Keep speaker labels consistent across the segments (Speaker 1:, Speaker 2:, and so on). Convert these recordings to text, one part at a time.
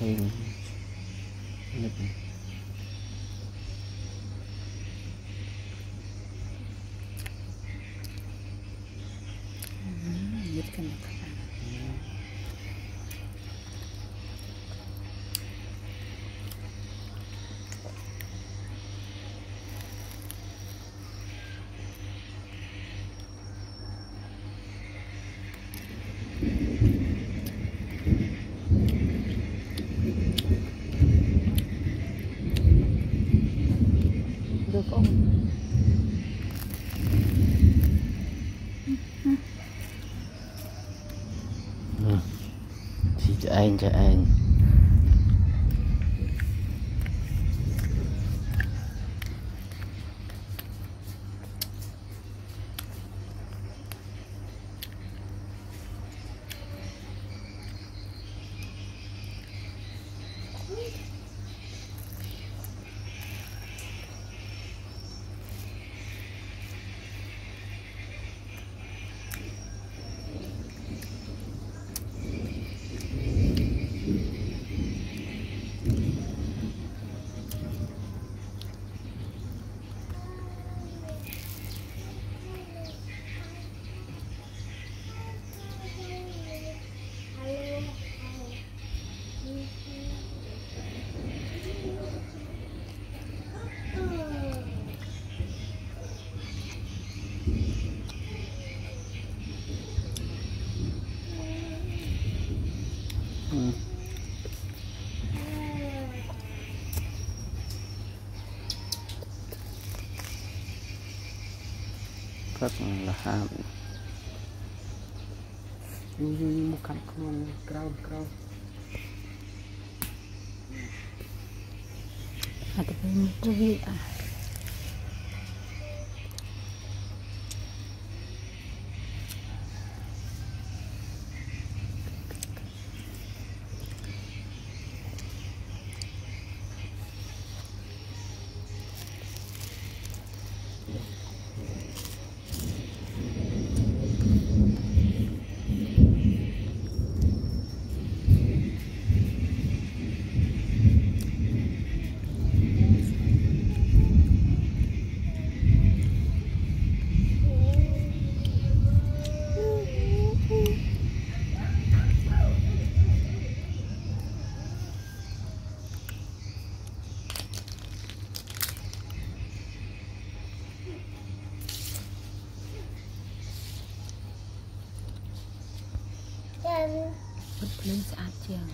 Speaker 1: Hang. Nothing.
Speaker 2: Mm, can look.
Speaker 1: Ừ. chị cho anh cho anh. Ừ. rất là ham một cặp con crown crown
Speaker 2: ada banyak បិទភ្លើងស្អាតជាង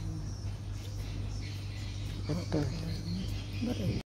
Speaker 2: បិទទៅបិទ